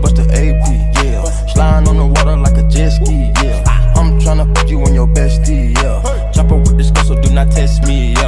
bust the AP, yeah. Sliding on the water like a jet ski, yeah. I'm tryna put you on your bestie, yeah. Chopper with this girl, so do not test me, yeah.